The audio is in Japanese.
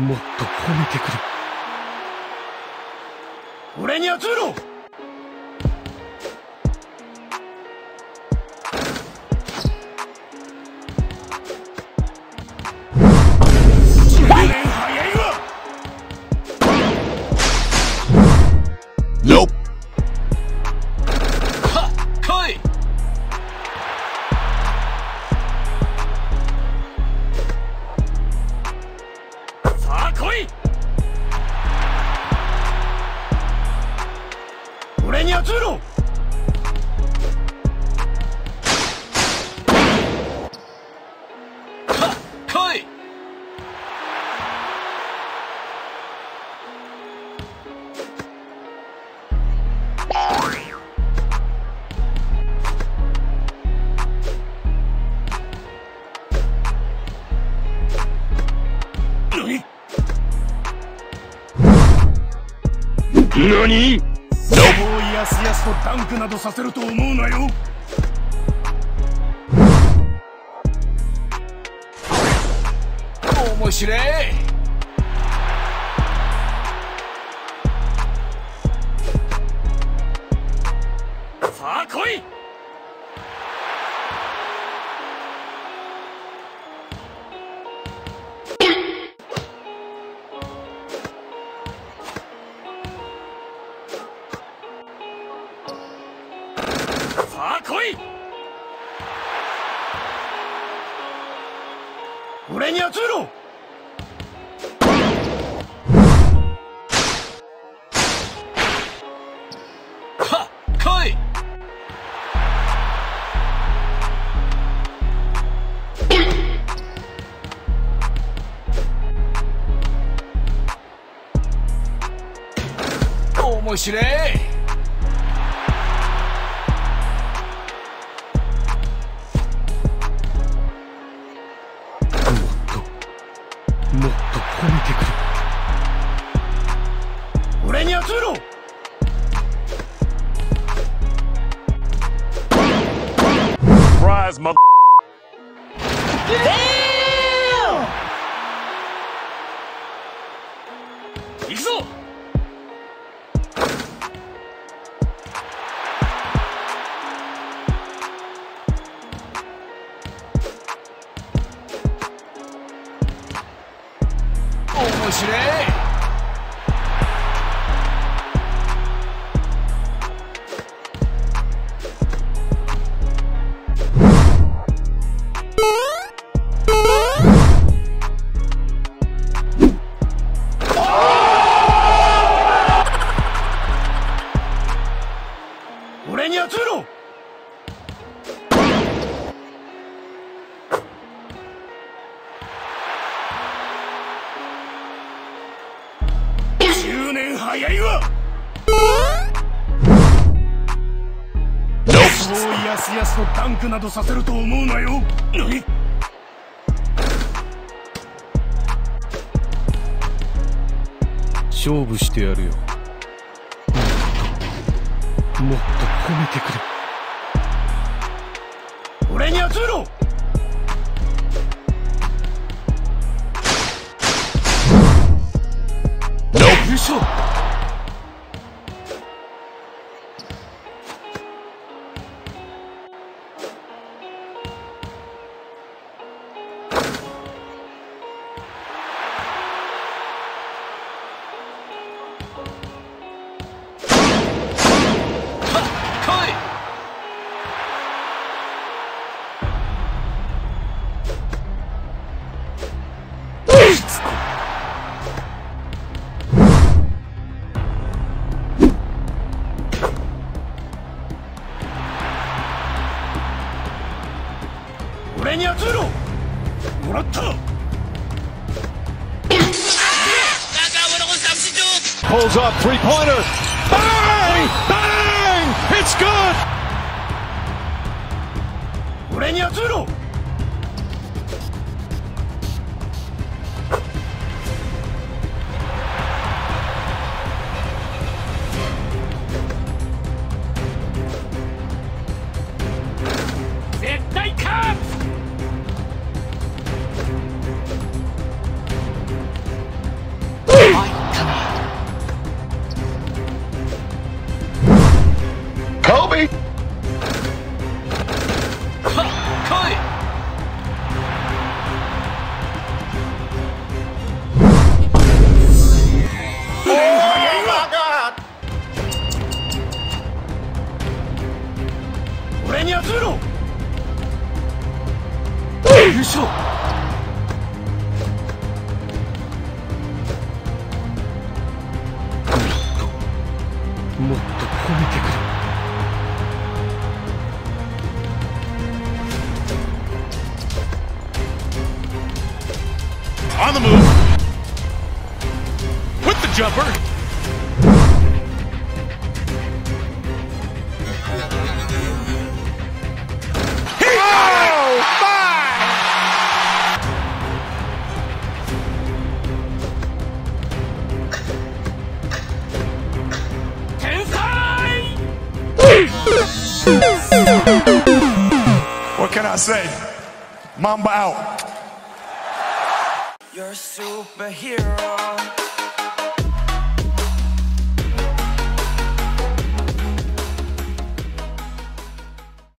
もっと褒めてくれ。俺に集めろ何？ロボをやすやすとダンクなどさせると思うなよ。面白い。さあ来い。い！俺に集めろ！はっ来い！面白いもっと褒めてく俺に集めろ Surprise, mother. 行面白い。10年早いわそうやすやすとダンクなどさせると思うなよ何勝負してやるよ。もっと、褒めてくれ。俺に集めろ.優勝に集めろもらった Pulls up three pointer. Bang! Bang! It's good! 俺に集めろ On the move. With the jumper. Oh, my! what can I say? Mamba out. You're a superhero.